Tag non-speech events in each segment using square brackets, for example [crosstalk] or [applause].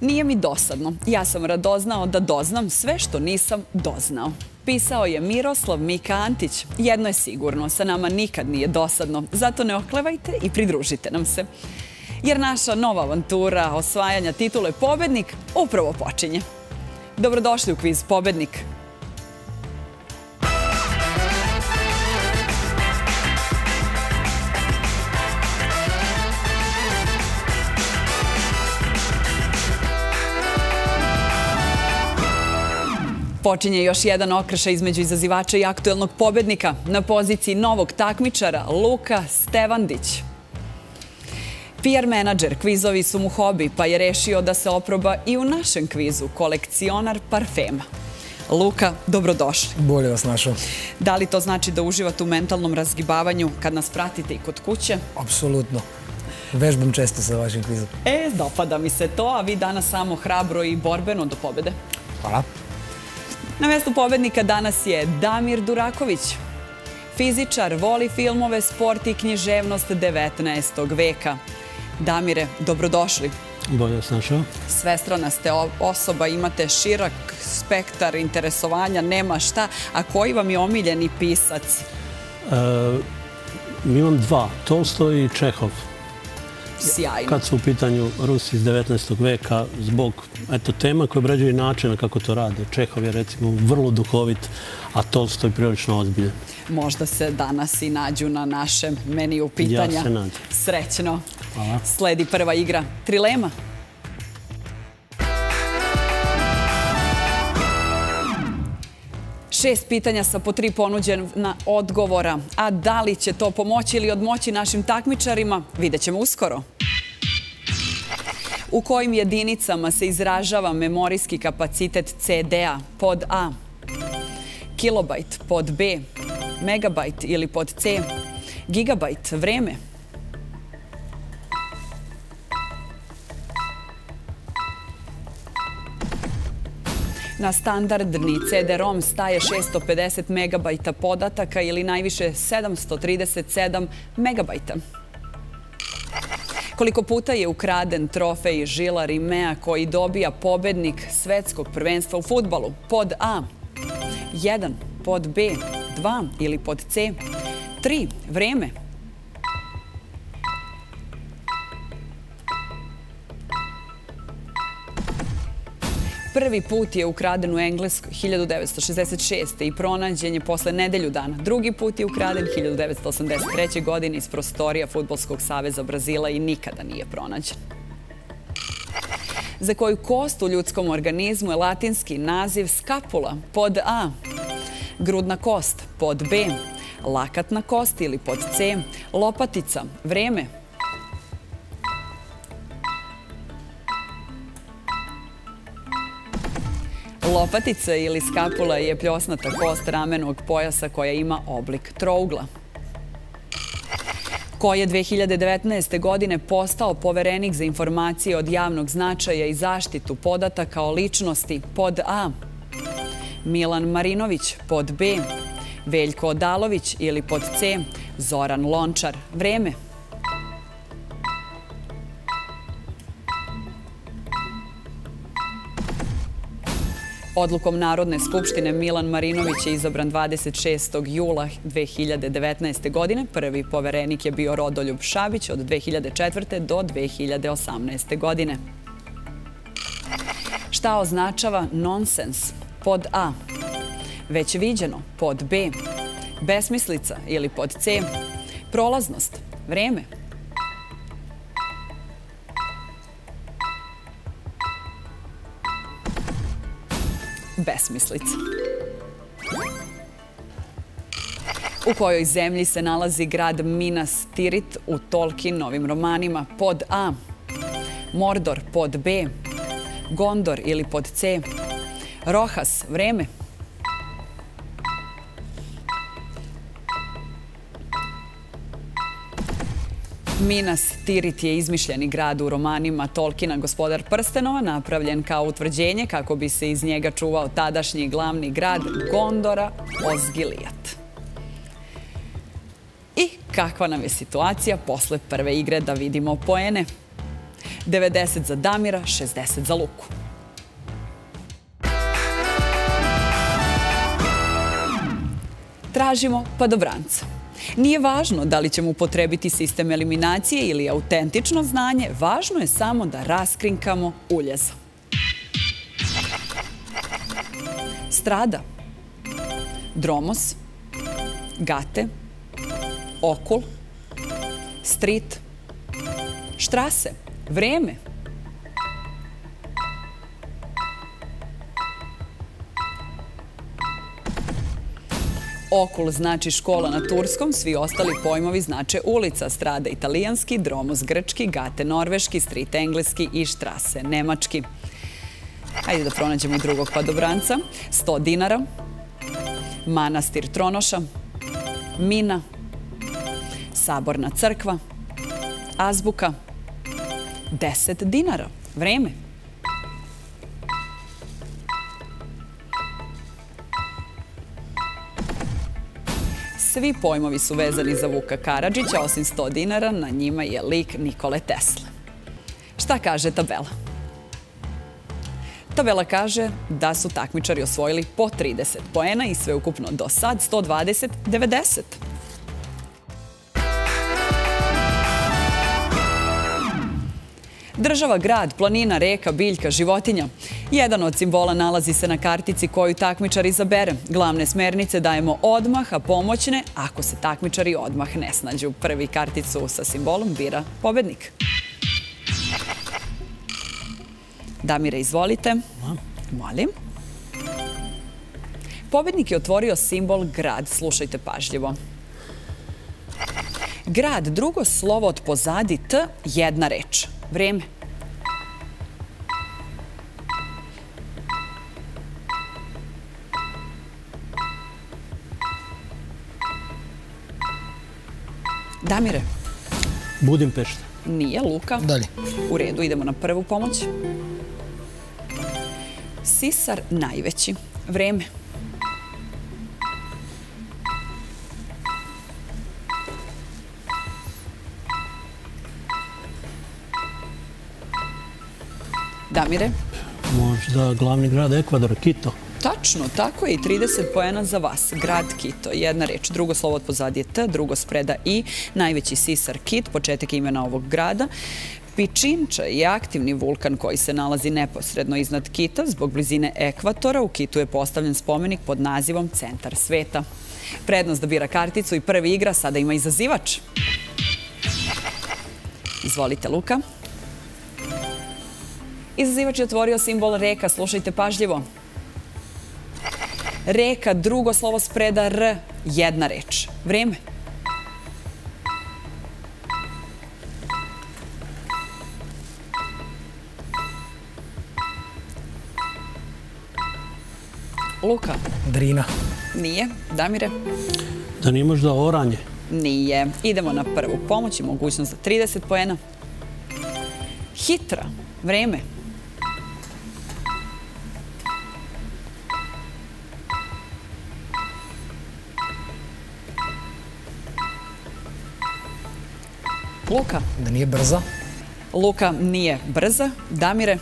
Nije mi dosadno. Ja sam radoznao da doznam sve što nisam doznao. Pisao je Miroslav Mika Antić. Jedno je sigurno, sa nama nikad nije dosadno. Zato ne oklevajte i pridružite nam se. Jer naša nova avantura osvajanja titule pobednik upravo počinje. Dobrodošli u kviz Pobednik. Počinje još jedan okršaj između izazivača i aktuelnog pobednika na poziciji novog takmičara Luka Stevandić. PR menadžer, kvizovi su mu hobi, pa je rešio da se oproba i u našem kvizu, kolekcionar parfema. Luka, dobrodošli. Bolje vas našao. Da li to znači da uživate u mentalnom razgibavanju kad nas pratite i kod kuće? Apsolutno. Vežbam često sa vašim kvizom. E, dopada mi se to, a vi danas samo hrabro i borbeno do pobede. Hvala. Na mjestu pobednika danas je Damir Duraković. Fizičar, voli filmove, sport i književnost 19. veka. Damire, dobrodošli. Bolje vas našao. Svestrana ste osoba, imate širak spektar interesovanja, nema šta. A koji vam je omiljeni pisac? E, imam dva, Tolstoj i Čehov. Sjajno. Kad su u pitanju Rusi iz 19. veka, zbog tema koje obrađuje načina kako to rade. Čehov je recimo vrlo duhovit, a Tolstoj prilično ozbiljen. Možda se danas i nađu na našem meniju pitanja. Ja se nađu. Srećno. Sledi prva igra. Trilema. Šest pitanja sa po tri ponuđena odgovora. A da li će to pomoći ili odmoći našim takmičarima, vidjet ćemo uskoro. U kojim jedinicama se izražava memorijski kapacitet CD-a pod A? Kilobajt pod B, megabajt ili pod C, gigabajt, vreme. Na standardni CD-ROM staje 650 MB podataka ili najviše 737 MB. Koliko puta je ukraden trofej Žila Rimea koji dobija pobednik svetskog prvenstva u futbalu? Pod A. 1. Pod B. 2. Ili pod C. 3. Vreme. Prvi put je ukraden u Engleskoj 1966. i pronađen je posle nedelju dana. Drugi put je ukraden 1983. godine iz prostorija Futbolskog saveza Brazila i nikada nije pronađen. Za koju kost u ljudskom organizmu je latinski naziv skapula pod A. Grudna kost pod B. Lakatna kost ili pod C. Lopatica. Vreme. Lopatica ili skapula je pljosnata kost ramenog pojasa koja ima oblik trougla. Ko je 2019. godine postao poverenik za informacije od javnog značaja i zaštitu podataka o ličnosti pod A. Milan Marinović pod B. Veljko Odalović ili pod C. Zoran Lončar. Vreme. Odlukom Narodne skupštine Milan Marinović je izabran 26. jula 2019. godine. Prvi poverenik je bio Rodoljub Šabić od 2004. do 2018. godine. Šta označava nonsens? Pod A. Već viđeno. Pod B. Besmislica ili pod C. Prolaznost. Vreme. Besmislica. U kojoj zemlji se nalazi grad Minas Tirith u Tolkien novim romanima pod A, Mordor pod B, Gondor ili pod C, Rohas, vreme, Minas Tirith je izmišljeni grad u romanima Tolkina Gospodar Prstenova, napravljen kao utvrđenje kako bi se iz njega čuvao tadašnji glavni grad Gondora, Osgilijat. I kakva nam je situacija posle prve igre da vidimo poene? 90 za Damira, 60 za Luku. Tražimo padobranca. Nije važno da li ćemo upotrebiti sistem eliminacije ili autentično znanje, važno je samo da raskrinkamo uljeza. Strada, dromos, gate, okul, street, štrase, vreme. Okul znači škola na turskom, svi ostali pojmovi znače ulica, strada italijanski, dromos grčki, gate norveški, street engleski i štrase nemački. Hajde da pronađemo i drugog padobranca. 100 dinara, manastir Tronoša, mina, saborna crkva, azbuka, 10 dinara. Vreme. Svi pojmovi su vezani za Vuka Karadžića, osim 100 dinara, na njima je lik Nikole Tesla. Šta kaže tabela? Tabela kaže da su takmičari osvojili po 30 poena i sve ukupno do sad 120-90. Država, grad, planina, reka, biljka, životinja. Jedan od simbola nalazi se na kartici koju takmičar izabere. Glavne smernice dajemo odmah, a pomoćne ako se takmičari odmah ne snađu. Prvi karticu sa simbolom bira pobednik. Damire, izvolite. Molim. Pobednik je otvorio simbol grad. Slušajte pažljivo. Grad, drugo slovo od pozadi T, jedna reč. Vreme. Damire. Budimpešta. Nije, Luka. Dalje. U redu, idemo na prvu pomoć. Sisar najveći. Vreme. Damire. Možda glavni grad Ekvadora, Quito. Tačno, tako je i 30 pojena za vas. Grad Kito, jedna reč. Drugo slovo od pozadije T, drugo spreda I, najveći sisar Kit, početak imena ovog grada. Pičinča je aktivni vulkan koji se nalazi neposredno iznad Kita. Zbog blizine ekvatora u Kitu je postavljen spomenik pod nazivom Centar sveta. Prednost da bira karticu i prvi igra sada ima izazivač. Izvolite, Luka. Izazivač je otvorio simbol reka. Slušajte pažljivo. Reka, drugo slovo spreda R, jedna reč. Vreme. Luka. Drina. Nije. Damire. Da nije možda oranje. Nije. Idemo na prvu pomoć i mogućnost za 30 pojena. Hitra. Vreme. Luka. Da nije brza. Luka nije brza. Damire.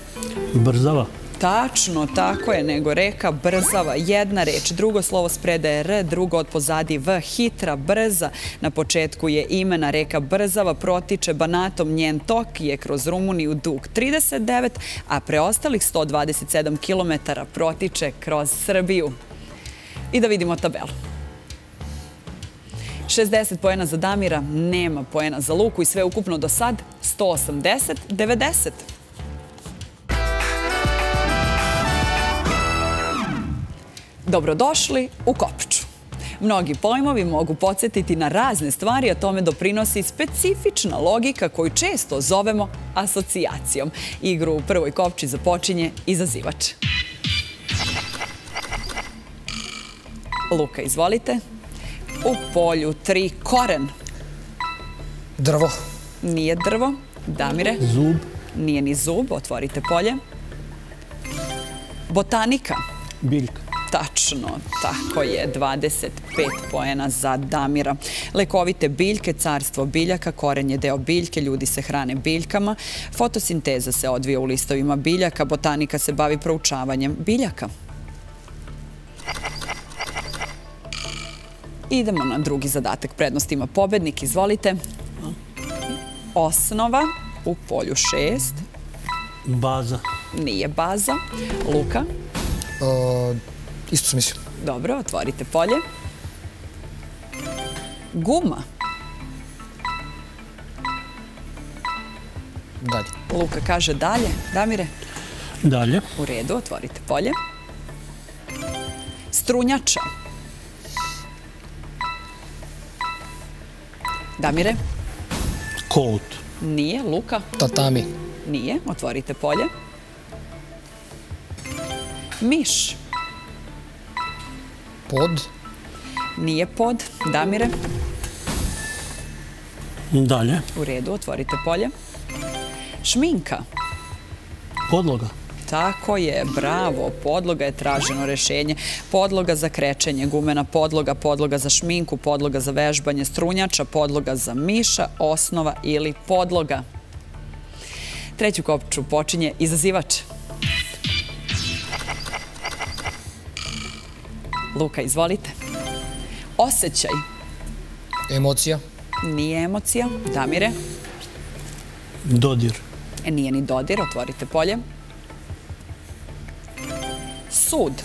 Brzava. Tačno, tako je, nego reka brzava. Jedna reč, drugo slovo spreda je R, drugo od pozadi V, hitra, brza. Na početku je imena reka brzava, protiče banatom, njen tok je kroz Rumuniju dug 39, a preostalih 127 km protiče kroz Srbiju. I da vidimo tabelu. 60 pojena za Damira, nema pojena za Luku i sve ukupno do sad 180-90. Dobrodošli u Kopču. Mnogi pojmovi mogu podsjetiti na razne stvari, a tome doprinosi specifična logika koju često zovemo asocijacijom. Igru u prvoj kopči započinje izazivač. Luka, izvolite. U polju tri koren. Drvo. Nije drvo. Damire. Zub. Nije ni zub. Otvorite polje. Botanika. Biljka. Tačno, tako je, 25 poena za Damira. Lekovite biljke, carstvo biljaka, koren je deo biljke, ljudi se hrane biljkama, fotosinteza se odvija u listovima biljaka, botanika se bavi proučavanjem biljaka. Idemo na drugi zadatak. Prednost ima pobednik. Izvolite. Osnova u polju šest. Baza. Nije baza. Luka. Uh, isto sam mislio. Dobro, otvorite polje. Guma. Dalje. Luka kaže dalje. Damire, Dalje. u redu, otvorite polje. Strunjača. Damire, Kout. nije. Luka, Tatami. nije. Otvorite polje. Miš. Pod. Nije pod. Damire, Dalje. u redu, otvorite polje. Šminka. Podloga. Tako je, bravo, podloga je traženo rešenje. Podloga za krećenje, gumena podloga, podloga za šminku, podloga za vežbanje strunjača, podloga za miša, osnova ili podloga. Treću kopču počinje izazivač. Luka, izvolite. Osećaj. Emocija. Nije emocija. Damire. Dodir. E, nije ni dodir. Otvorite polje. Sud.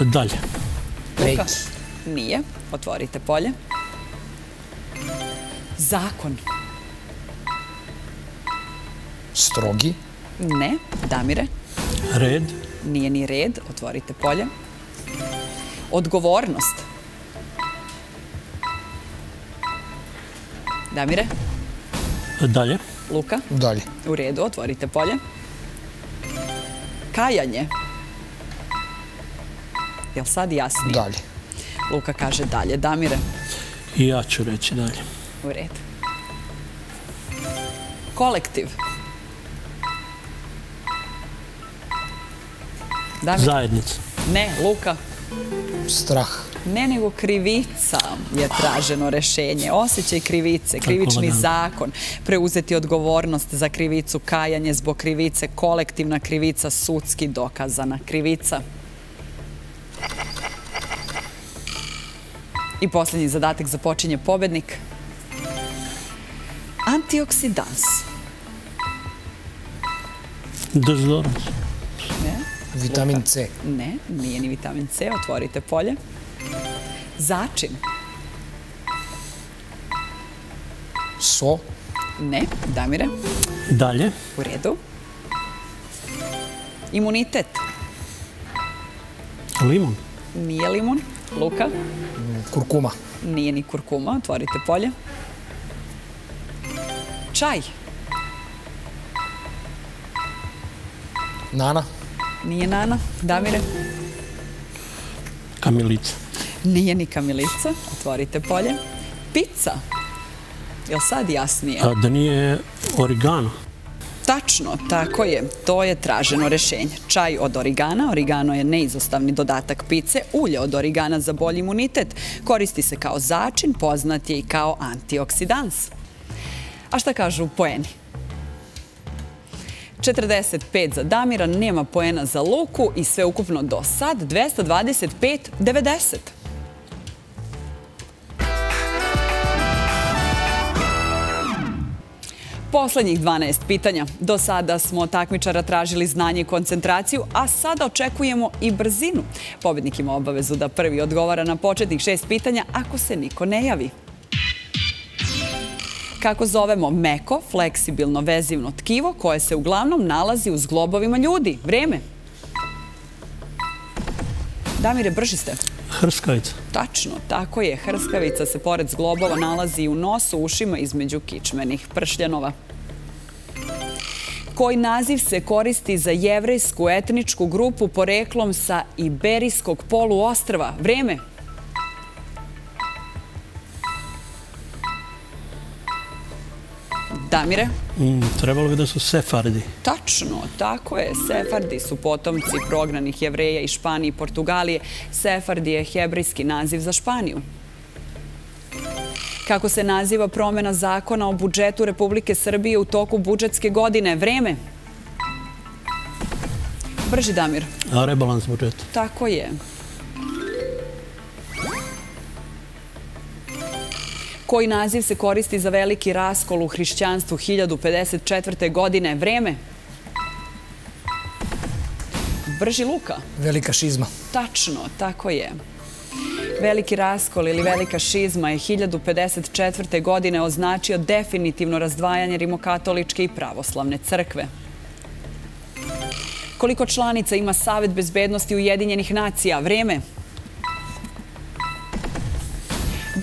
Dalje. Luka. Nije. Otvorite polje. Zakon. Strogi. Ne. Damire. Red. Nije ni red. Otvorite polje. Odgovornost. Damire. Dalje. Luka. Dalje. U redu. Otvorite polje. Kajanje. Jel sad jasnije? Dalje. Luka kaže dalje. Damire. I ja ću reći dalje. U redu. Kolektiv. Damir? Zajednica. Ne, Luka. Strah. Ne, nego krivica je traženo rešenje. Osjećaj krivice, krivični zakon, preuzeti odgovornost za krivicu, kajanje zbog krivice, kolektivna krivica, sudski dokazana krivica. I posljednji zadatak započinje pobednik. Antioksidans. Dezodorans. Ne, Vitamin C. ne, nije ni vitamin C. Otvorite polje. Začin. So. Ne, Damire. Dalje. U redu. Imunitet. Limon. Nije limun. Luka. Kurkuma. Nije ni kurkuma. Otvorite polje. Čaj. Nana. Nije nana. Damire. Kamilica. Nije ni kamilica. Otvorite polje. Pizza. Jel sad jasnije? A da nije origano. Tačno, tako je. To je traženo rešenje. Čaj od origana. Origano je neizostavni dodatak pice. Ulje od origana za bolji imunitet. Koristi se kao začin, poznat je i kao antioksidans. A šta kažu poeni? 45 za Damira, nema poena za Luku i sve ukupno do sad 225-90. Poslednjih 12 pitanja. Do sada smo takmičara tražili znanje i koncentraciju, a sada očekujemo i brzinu. Pobednik ima obavezu da prvi odgovara na početnih šest pitanja ako se niko ne javi. Kako zovemo meko, fleksibilno vezivno tkivo koje se uglavnom nalazi u zglobovima ljudi? Vreme. Damire, brži ste. Hrskavica. Tačno, tako je. Hrskavica se pored zglobova nalazi u nosu, ušima između kičmenih pršljanova. Koji naziv se koristi za jevrejsku etničku grupu poreklom sa Iberijskog poluostrva? Vreme. Damire? Mm, trebalo bi da su Sefardi. Tačno, tako je. Sefardi su potomci prognanih jevreja iz Španije i Portugalije. Sefardi je hebrijski naziv za Španiju. Kako se naziva promjena zakona o budžetu Republike Srbije u toku budžetske godine? Vreme? Brži Damir. A rebalans budžeta. Tako je. Koji naziv se koristi za veliki raskol u hrišćanstvu 1054. godine? Vreme? Brži Luka. Velika šizma. Tačno, tako je. Veliki raskol ili velika šizma je 1054. godine označio definitivno razdvajanje rimokatoličke i pravoslavne crkve. Koliko članica ima Savet bezbednosti Ujedinjenih nacija? Vreme?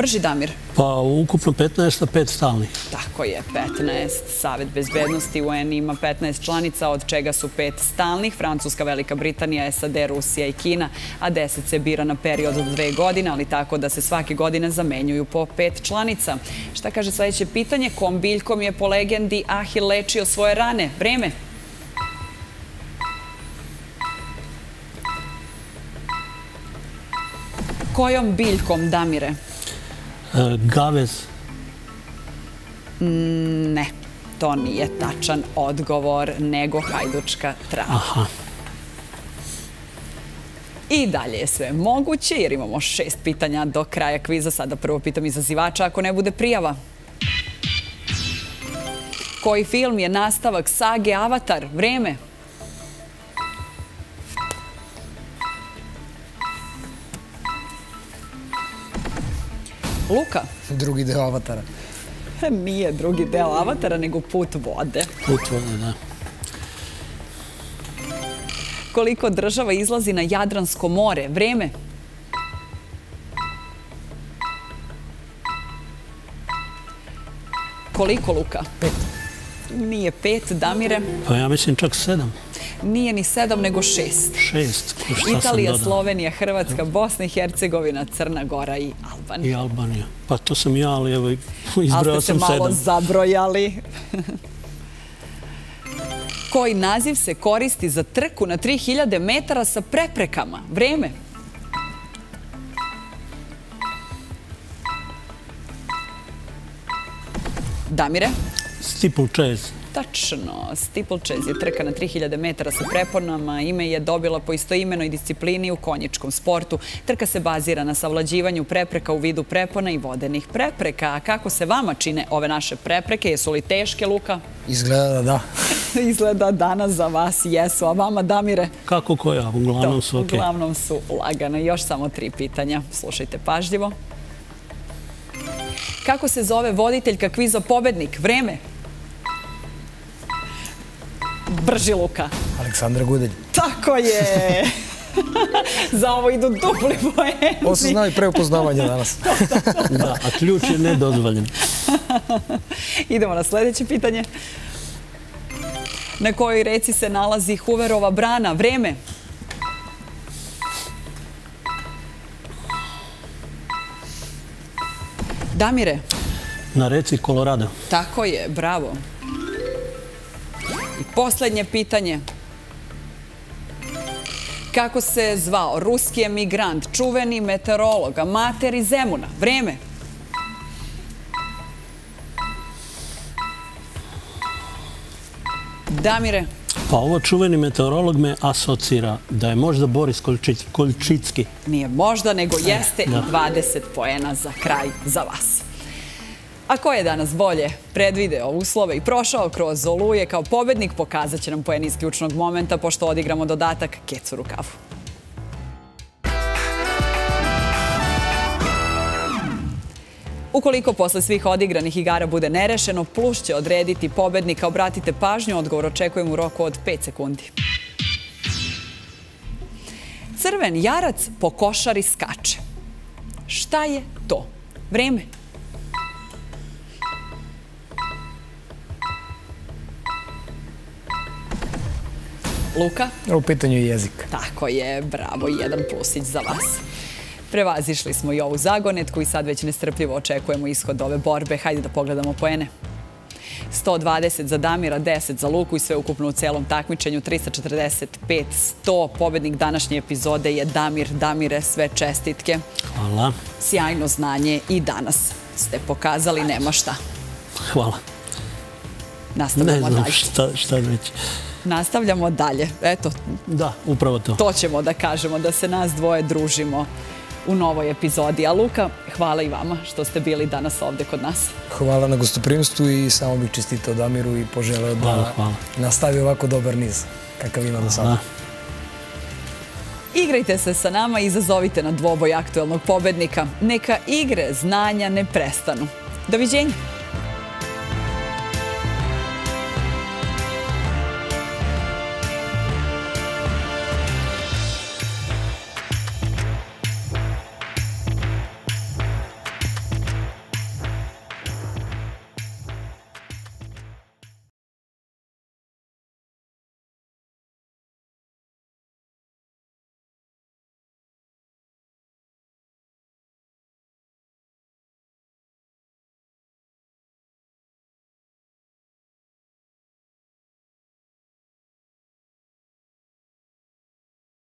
Brži Damir. Pa ukupno 15, a 5 stalnih. Tako je, 15. Savet bezbednosti UN ima 15 članica, od čega su 5 stalnih. Francuska, Velika Britanija, SAD, Rusija i Kina, a 10 se bira na period od dve godine, ali tako da se svake godine zamenjuju po 5 članica. Šta kaže sljedeće pitanje? Kom biljkom je po legendi Ahil lečio svoje rane? Vreme? Kojom biljkom, Damire? E, Gavez. Ne, to nije tačan odgovor, nego hajdučka trava. Aha. I dalje je sve moguće, jer imamo šest pitanja do kraja kviza. Sada prvo pitam izazivača, ako ne bude prijava. Koji film je nastavak sage Avatar? Vreme? Luka? Drugi deo avatara. Nije drugi deo Avatara, nego put vode. Put vode, da. Koliko država izlazi na Jadransko more? Vreme? Koliko, Luka? Pet. Nije pet, Damire. Pa ja mislim čak sedam. Nije ni sedam, nego šest. Šest. sam Italija. Slovenija, Hrvatska, Bosna i Hercegovina, Crna Gora i Albanija. I Albanija. Pa to sam ja, ali evo, Ali izbrao ste se sam malo sedam. zabrojali. Koji naziv se koristi za trku na 3000 metara sa preprekama? Vreme? Damire? Steeple Chase. Tačno, steeplechase je trka na 3000 metara sa preponama. Ime je dobila po istoimenoj disciplini u konjičkom sportu. Trka se bazira na savlađivanju prepreka u vidu prepona i vodenih prepreka. A kako se vama čine ove naše prepreke? Jesu li teške, Luka? Izgleda da da. [laughs] Izgleda danas za vas jesu, a vama, Damire? Kako koja? Uglavnom su okej. Uglavnom su lagane. Još samo tri pitanja. Slušajte pažljivo. Kako se zove voditeljka kviza Pobednik? Vreme? Brži Luka. Aleksandra Gudelj. Tako je! [laughs] Za ovo idu dupli poeni. Ovo se zna i pre upoznavanja danas. [laughs] Da, a ključ je nedozvoljen. [laughs] Idemo na sljedeće pitanje. Na kojoj reci se nalazi Huverova brana? Vreme? Damire, Na reci Colorado. tako je, bravo. I posljednje pitanje. Kako se zvao ruski emigrant, čuveni meteorolog, amater iz Zemuna? Vreme? Damire, Pa ovo čuveni meteorolog me asocira da je možda Boris Kolčicki. nije možda, nego jeste i da. 20 poena za kraj za vas. A ko je danas bolje predvideo uslove i prošao kroz Oluje kao pobednik, pokazat će nam poen iz ključnog momenta, pošto odigramo dodatak Kecu rukavu. Ukoliko posle svih odigranih igara bude nerešeno, plus će odrediti pobednika. Obratite pažnju, odgovor očekujem u roku od 5 sekundi. Crven jarac po košari skače. Šta je to? Vreme. Luka? U pitanju je jezik. Tako je, bravo, jedan plusić za vas. Prevazišli smo i ovu zagonetku i sad već nestrpljivo očekujemo ishod ove borbe. Hajde da pogledamo poene. 120 za Damira, 10 za Luku i sve ukupno u celom takmičenju 345-100. Pobednik današnje epizode je Damir. Damire, sve čestitke. Hvala. Sjajno znanje i danas ste pokazali, nema šta. Hvala. Ne Nastavljamo znam dalje. šta, šta reći. Nastavljamo dalje. Eto, Da, upravo to. to ćemo da kažemo, da se nas dvoje družimo u novoj epizodi. A Luka, hvala i vama što ste bili danas ovde kod nas. Hvala na gostoprimstvu i samo bih čestitao Damiru i poželeo da hvala. nastavi ovako dobar niz kakav ima do sada. Da. Igrajte se sa nama i izazovite na dvoboj aktuelnog pobednika. Neka igre znanja ne prestanu. Doviđenja!